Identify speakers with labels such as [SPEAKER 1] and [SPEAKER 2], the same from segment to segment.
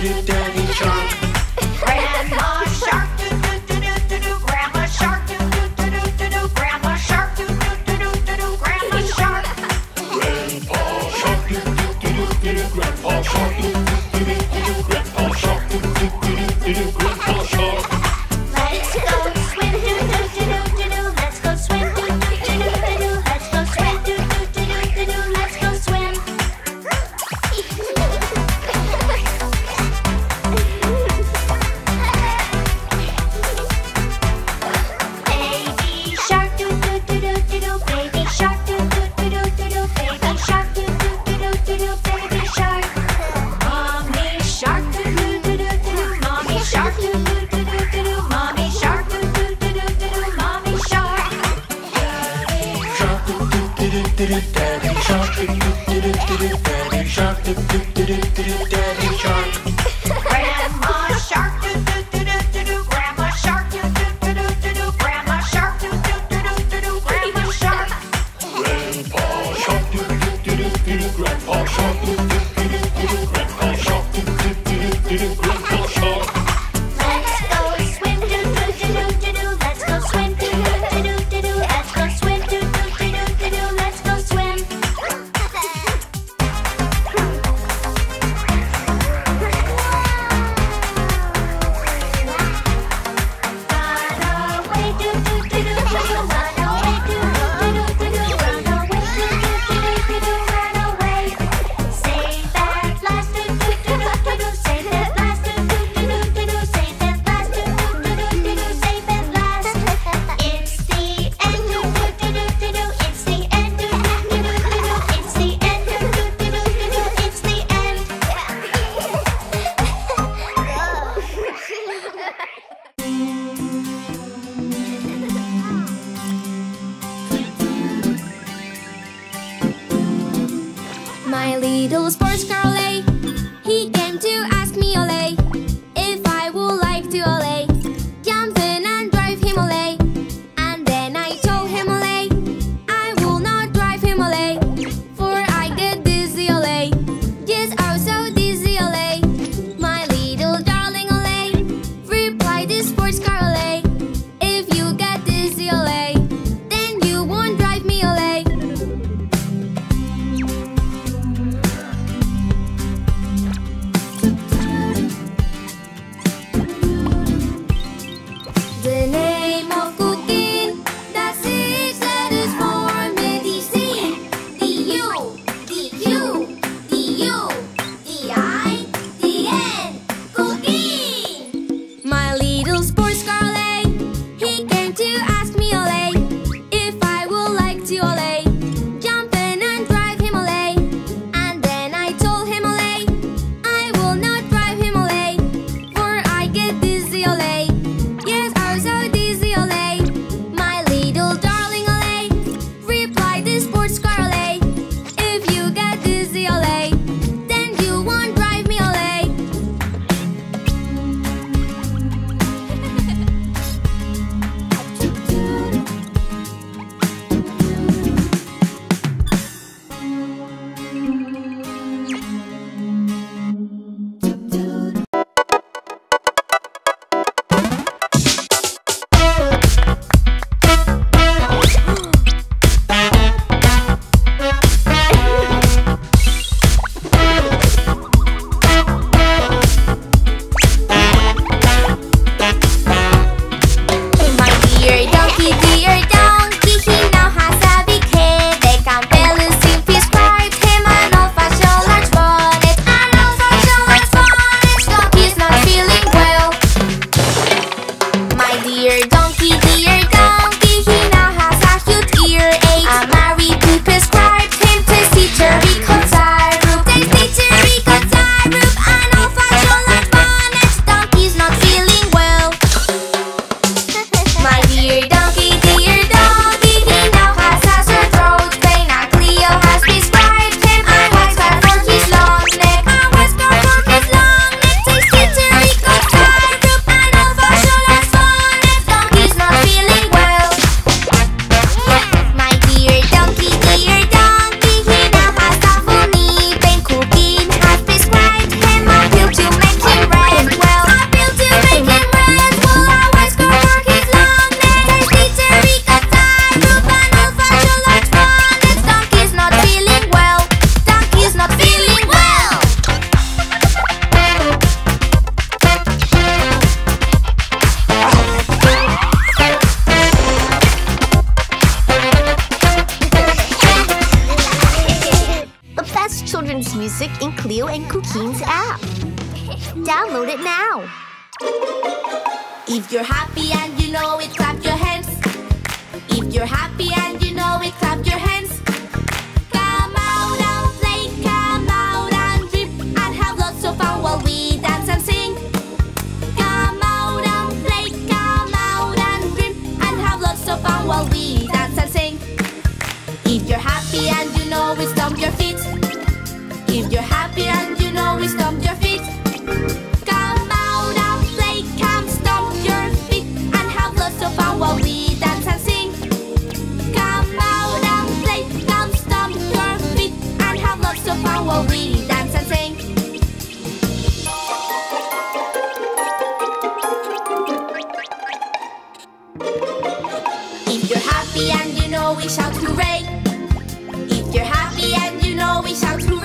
[SPEAKER 1] do do do know we shout hooray. If you're happy and you know we shout hooray.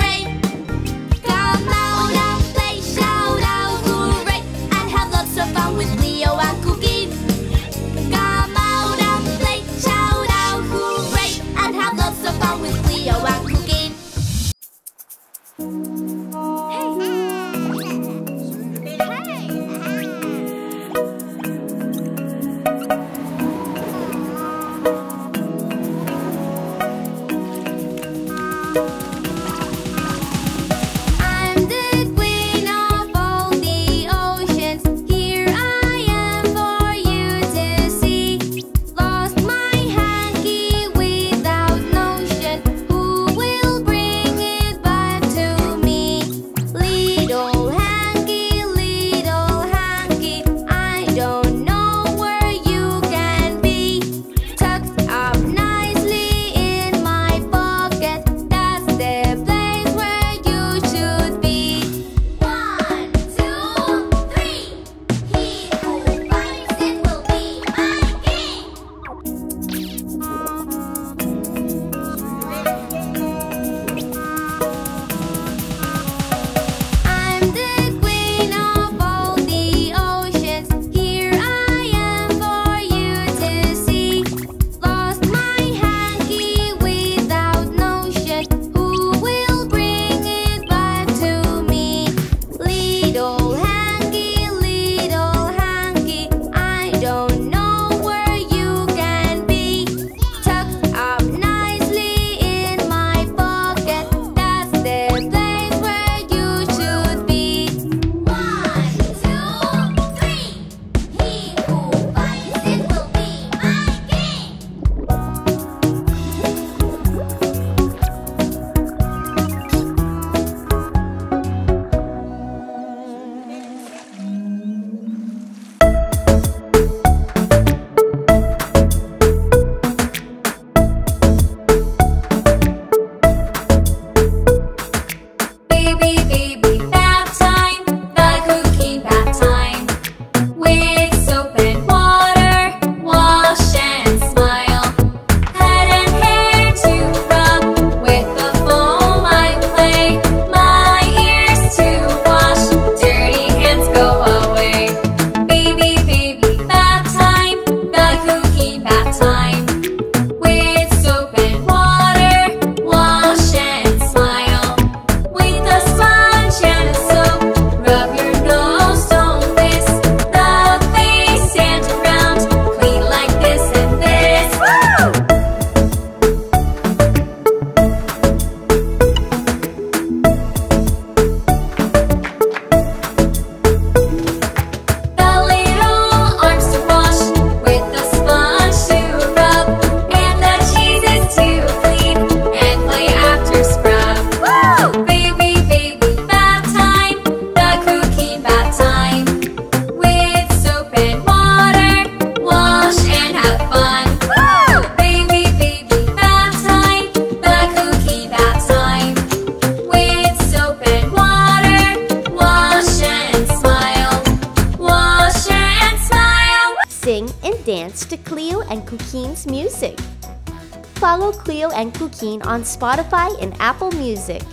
[SPEAKER 2] Spotify and Apple Music.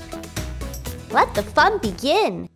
[SPEAKER 2] Let the fun begin!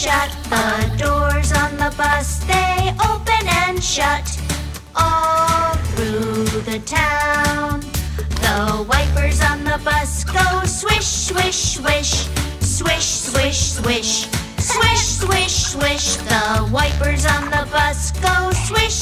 [SPEAKER 3] shut. The doors on the bus, they open and shut. All through the town. The wipers on the bus go swish, swish, swish. Swish, swish, swish. Swish, swish, swish. The wipers on the bus go swish,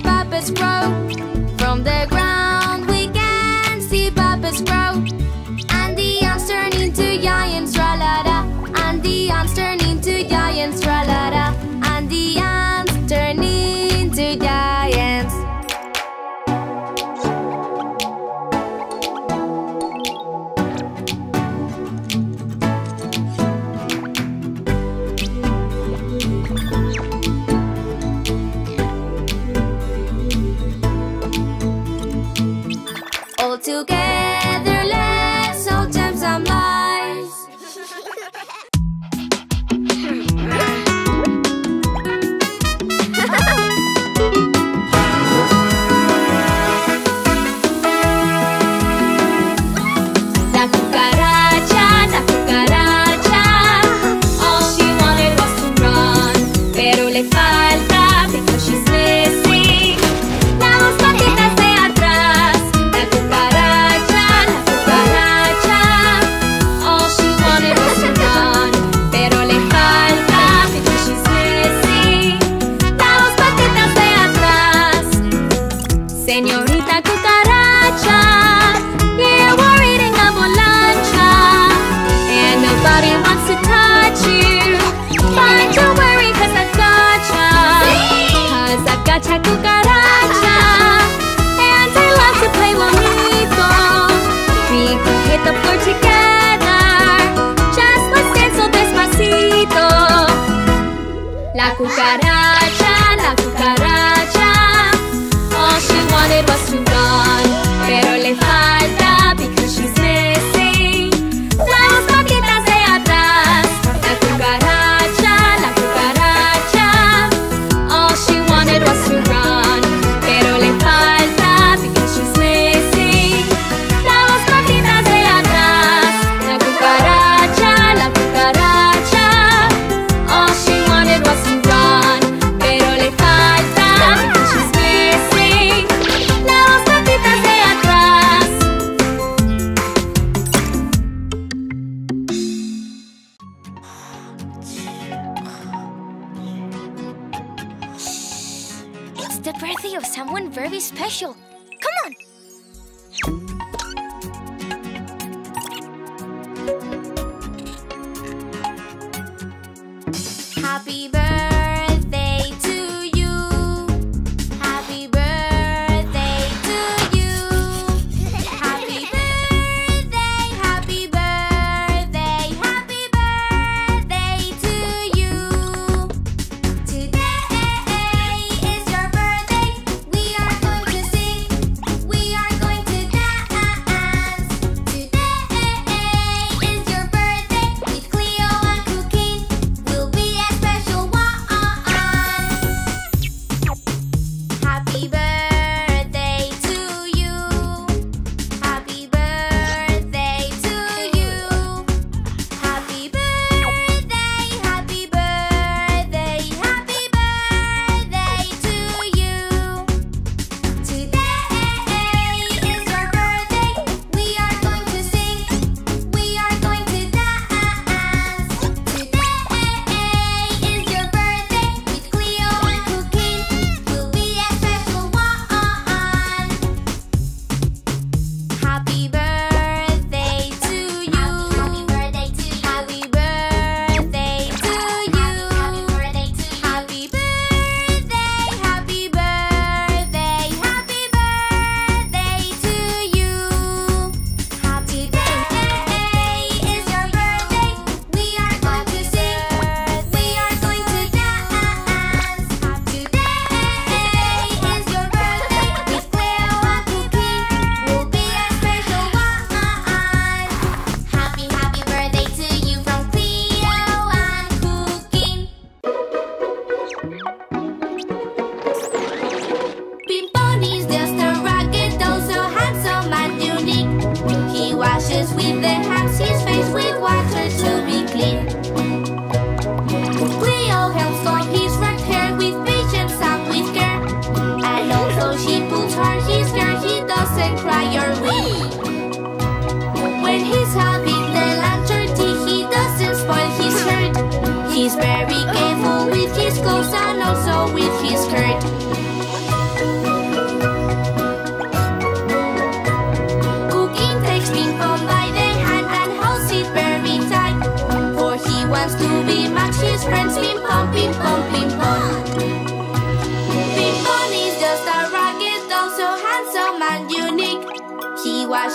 [SPEAKER 4] puppets grow. From the ground we can see puppets grow. And the ants turn into giants, tra-la-la. And the ants turn into giants, tra-la-la. special.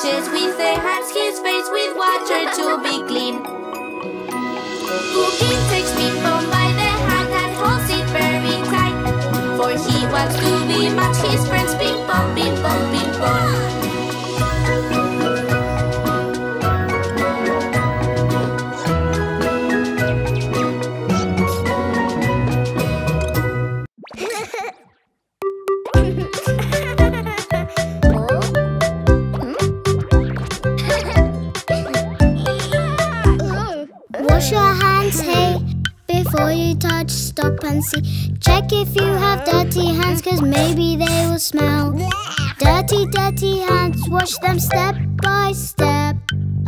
[SPEAKER 1] He with the hands his face with water to be clean. Cuquin takes Ping Pong by the hand and holds it very tight. For he wants to be much his friends. Ping Pong, Ping
[SPEAKER 5] Dirty, hands, wash them step by step.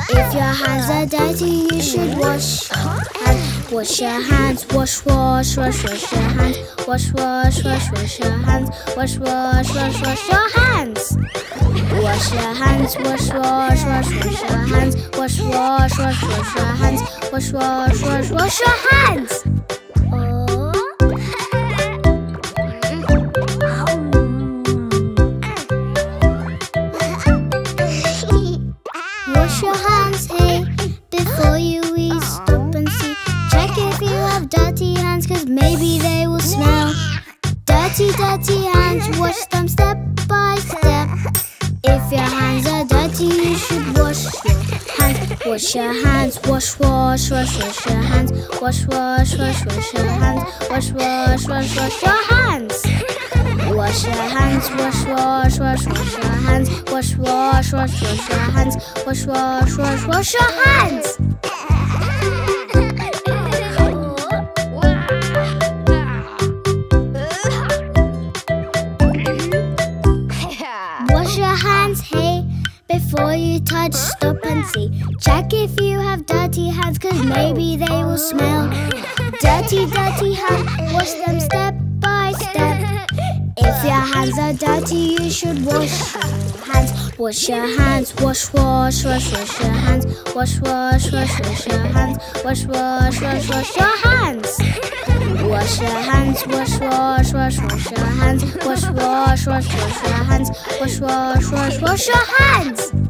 [SPEAKER 5] If your hands are dirty, you should wash. Hands. Wash your hands, wash, wash, wash, wash your hands. Wash, wash, wash, wash your hands. Wash, wash, wash, wash your hands. Wash your hands, wash, wash, wash, wash your hands. Wash, wash, wash, wash your hands. Wash, wash, wash, wash your hands. Wash your hands, wash, wash, wash, wash your hands. Wash, wash, wash, wash your hands. Wash, wash, wash, wash your hands. Wash your hands, wash, wash, wash, wash your hands. Wash, wash, wash, wash your hands. Wash, wash, wash, wash your hands. Wash your hands, hey, before you touch, stop see. Check if you have dirty hands, cause maybe they will smell. Dirty, dirty hands, wash them step by step. If your hands are dirty, you should wash your hands. Wash your hands, wash, wash, wash, wash your hands. Wash, wash, wash, wash your hands. Wash, wash, wash, wash your hands. Wash your hands, wash, wash, wash, wash your hands. Wash, wash, wash, wash your hands. Wash, wash, wash, wash your hands.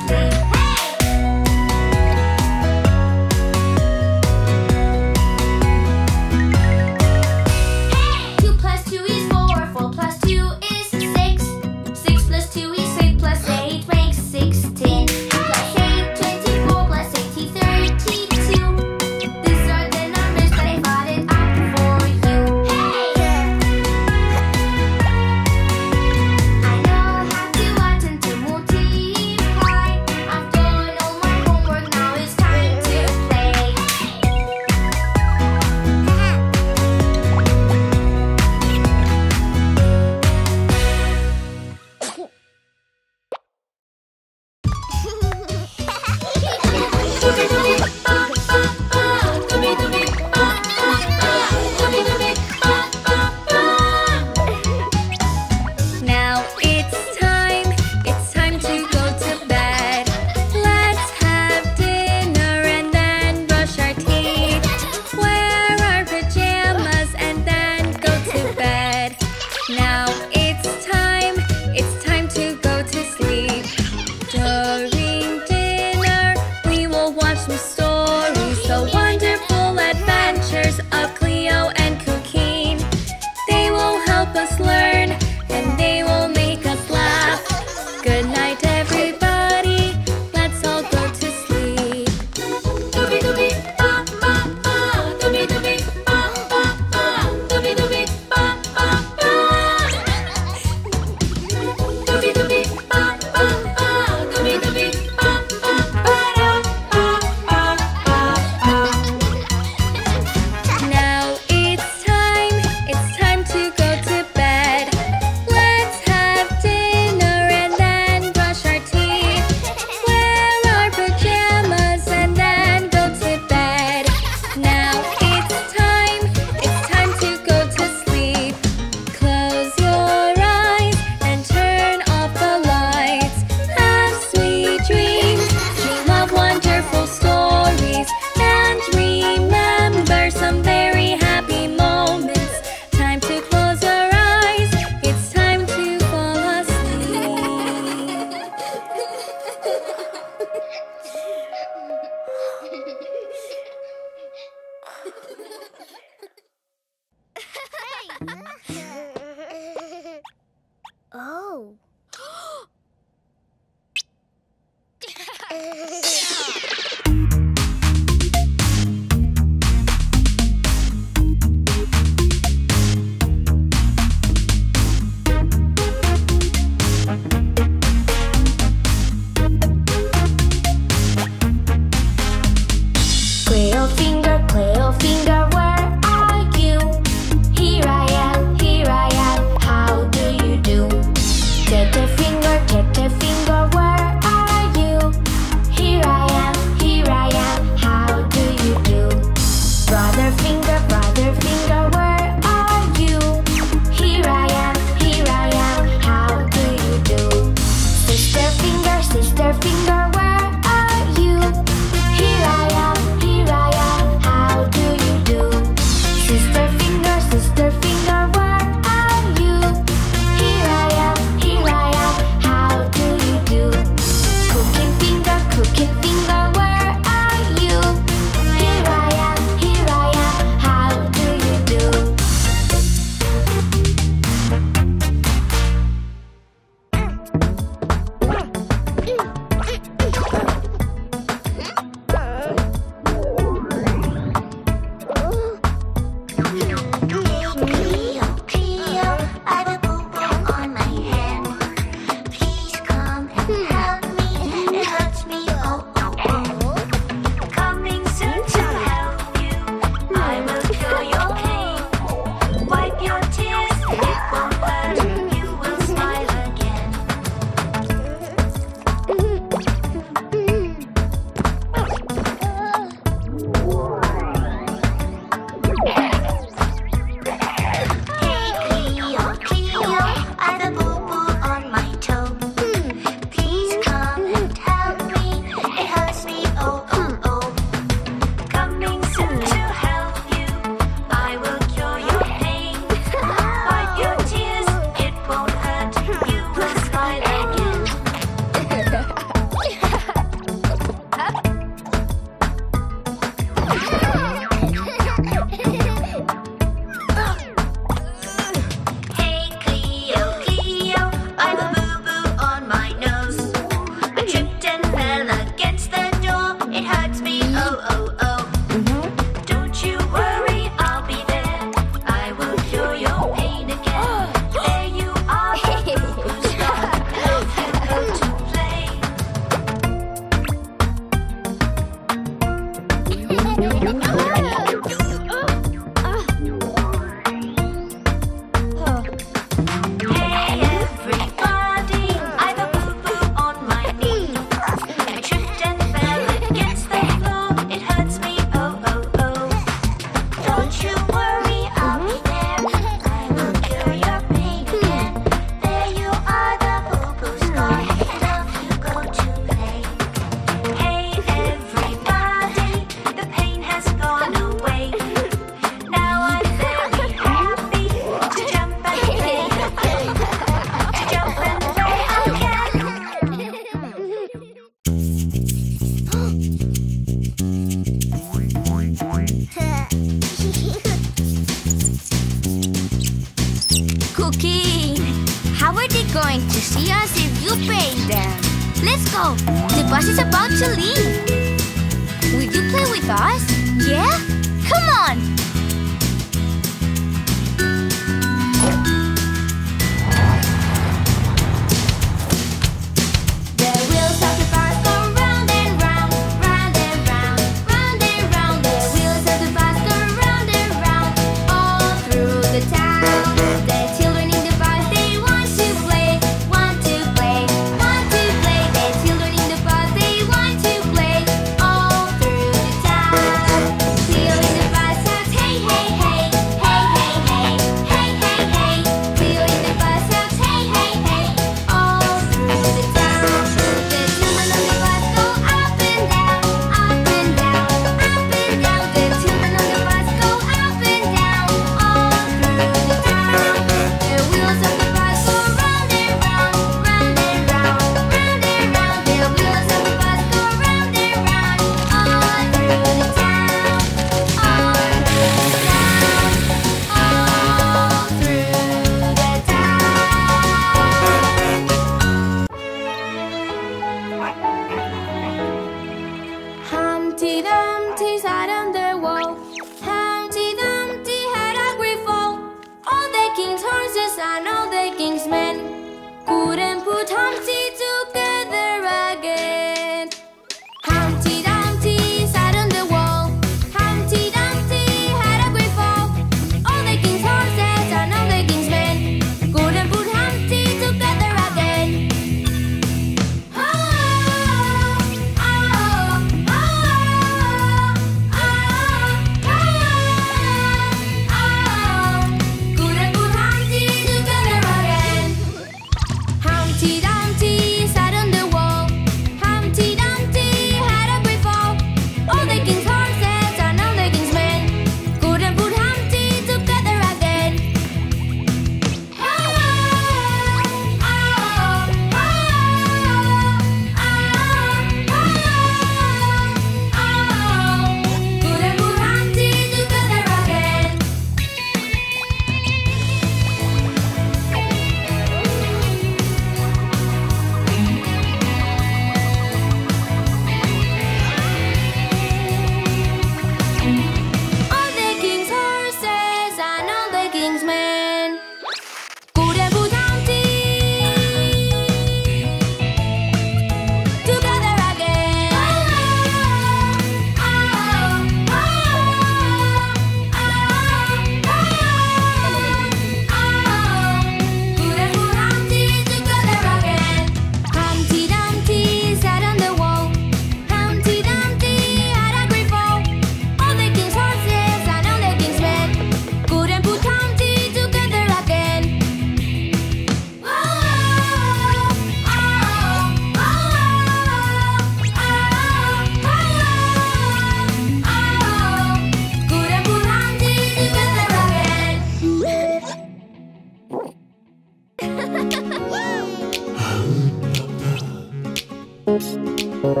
[SPEAKER 3] The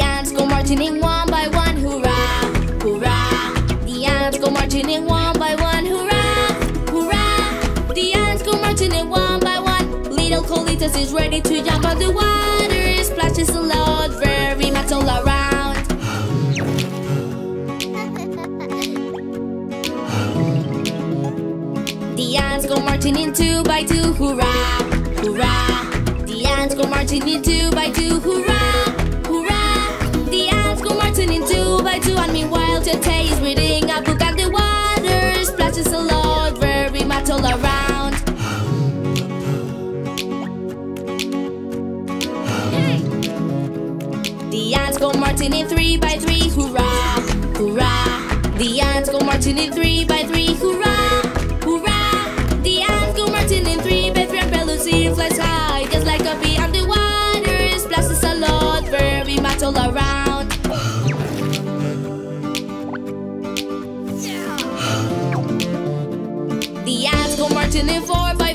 [SPEAKER 1] ants go marching in one by one, hurrah, hurrah. The ants go marching in one by one, hurrah, hurrah. The ants go marching in one by one. Little Colitas is ready to jump on the water. Marching in two by two, hurrah, hurrah. The ants go marching in two by two, hurrah, hurrah. The ants go marching in two by two, and meanwhile Tete is reading a book and the water splashes a lot, very much all around. The ants go marching in three by three, hurrah, hurrah. The ants go marching in three by three, all around. The ants go marching in four by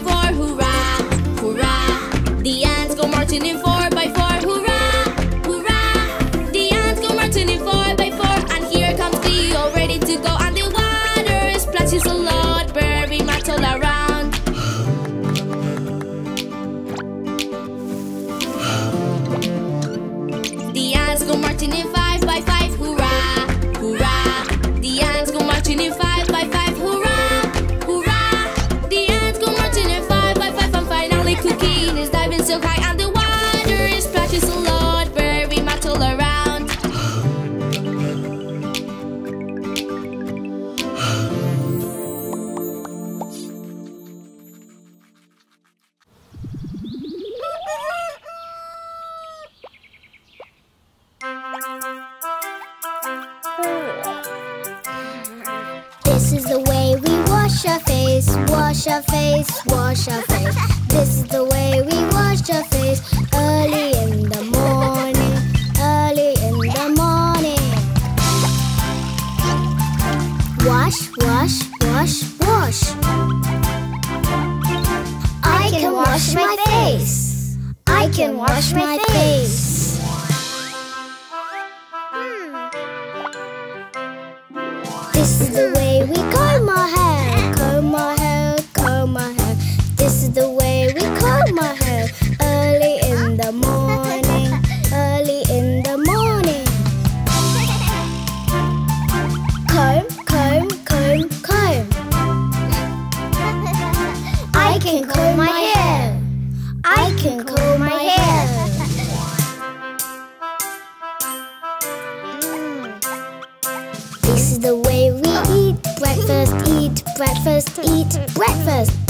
[SPEAKER 5] wash our face, wash our face, wash our face. This is the way we wash our face early in the morning, early in the morning. Wash, wash, wash, wash. I can wash my face. I can wash my face.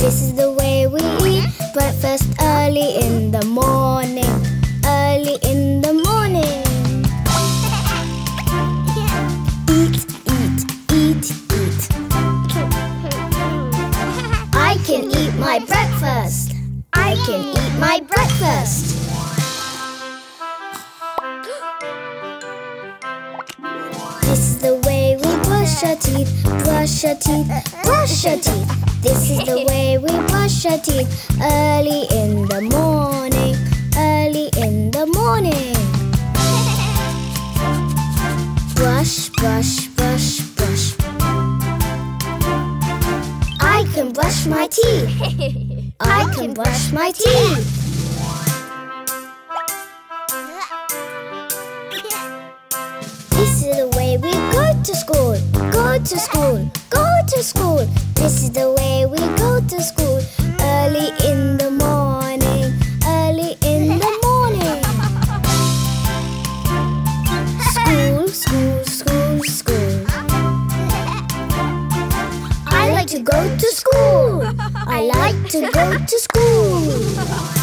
[SPEAKER 5] This is the way we eat breakfast early in the morning, early in the morning. Eat, eat, eat, eat. I can eat my breakfast. I can eat my breakfast. Brush our teeth, brush our teeth, brush our teeth. This is the way we brush our teeth early in the morning, early in the morning. Brush, brush, brush, brush. I can brush my teeth. I can brush my teeth. This is the way we go to school, go to school, go to school. This is the way we go to school early in the morning, early in the morning. School, school, school, school. I like to go to school. I like to go to school.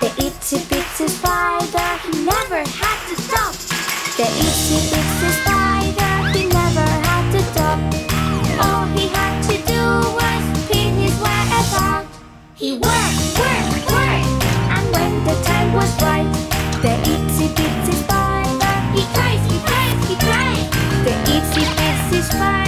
[SPEAKER 1] The itsy bitsy spider, he never had to stop. The itsy bitsy spider, he never had to stop. All he had to do was pin his way about. He worked, worked, worked, and when the time was right, the itsy bitsy spider, he cried, he cried, he cried. The itsy bitsy spider.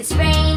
[SPEAKER 1] It's raining,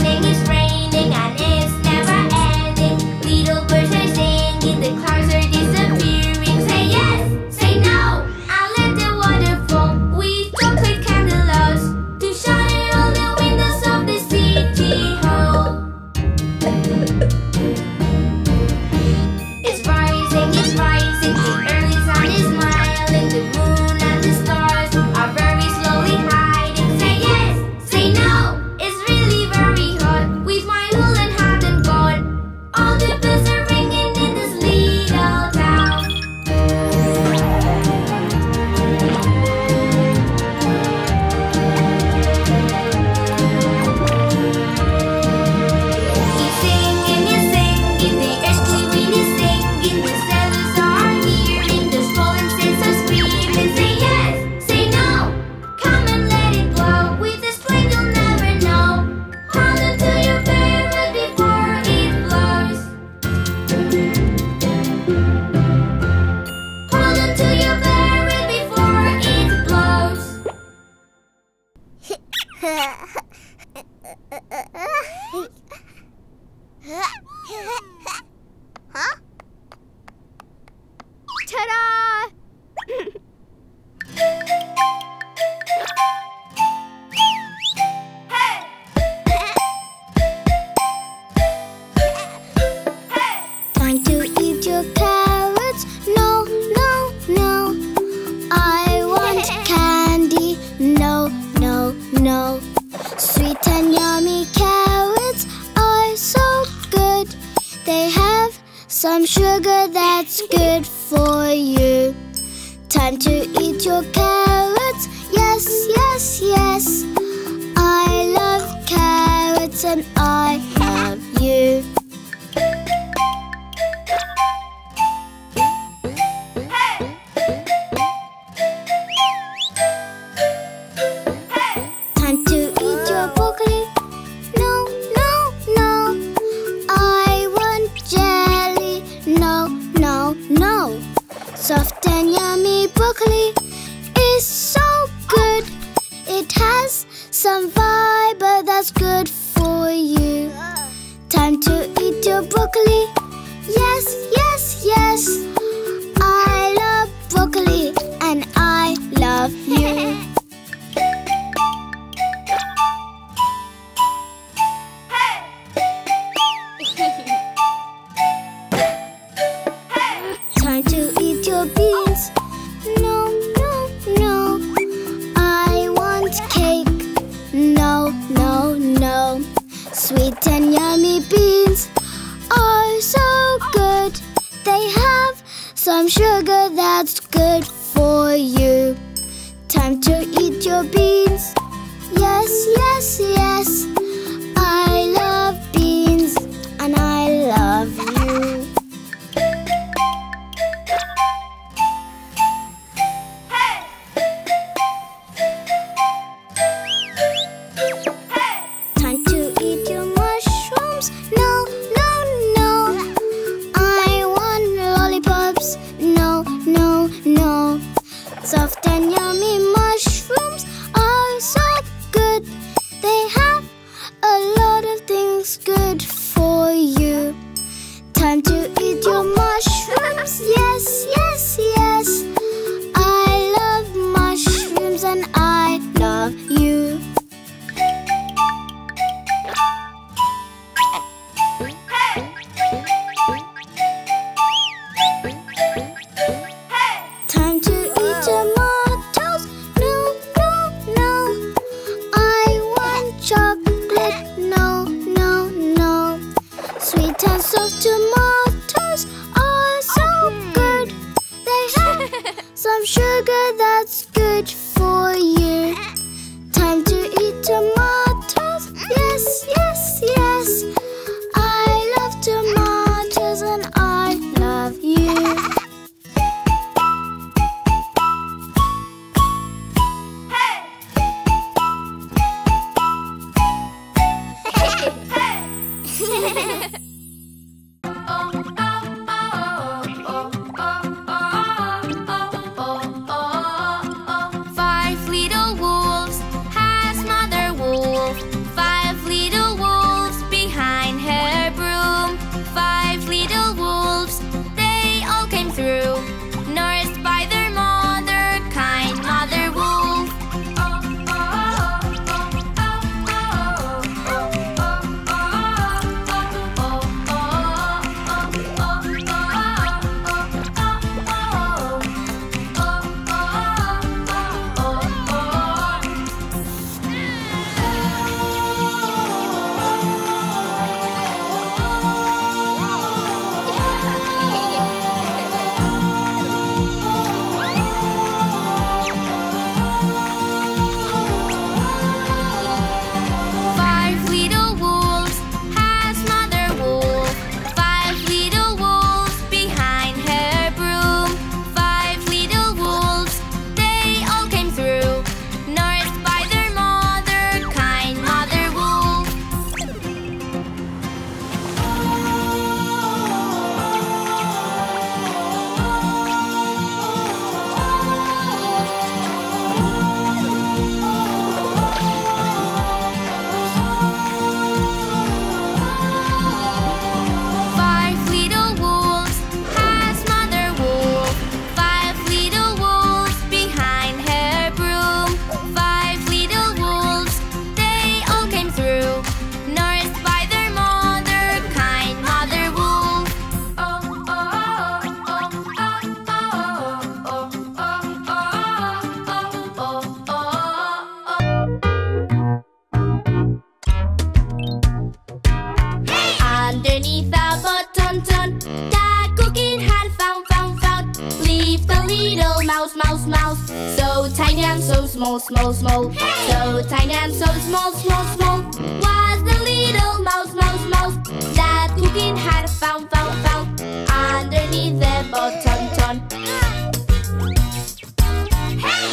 [SPEAKER 1] mouse, mouse. So tiny and so small, small, small. So tiny and so small, small, small. Was the little mouse, mouse, mouse that Cuquin had found, found, found underneath the bottom, ton.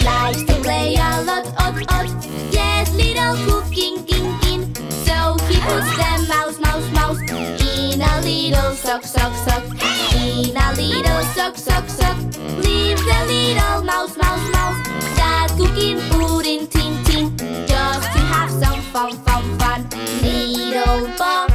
[SPEAKER 1] Likes to play a lot, odd, odd. Yes, little Cuquin, king, king. So he puts the mouse, mouse, mouse in a little sock, sock, sock. A little sock, sock, sock. Leave the little mouse, mouse, mouse. That Cuquin pudding, tin, tin. Just to have some fun, fun, fun. Little bottom,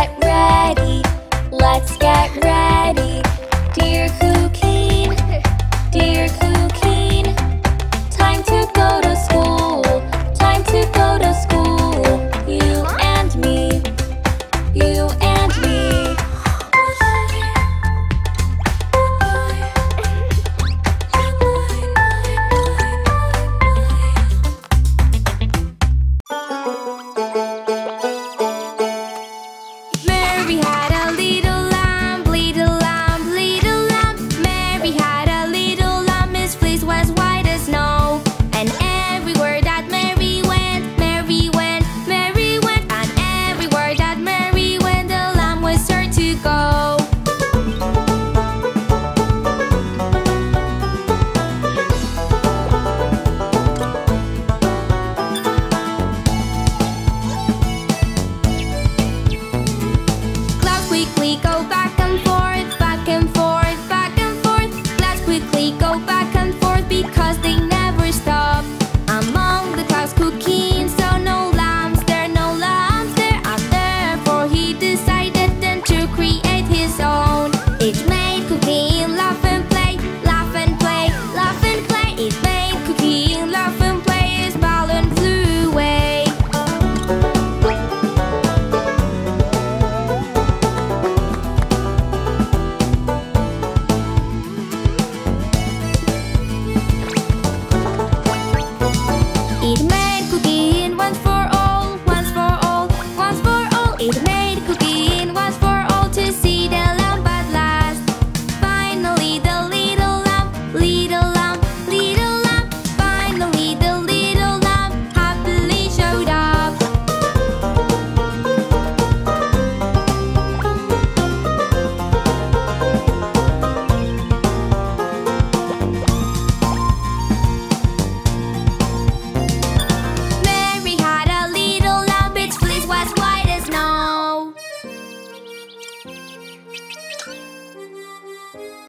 [SPEAKER 4] get ready. Let's get ready.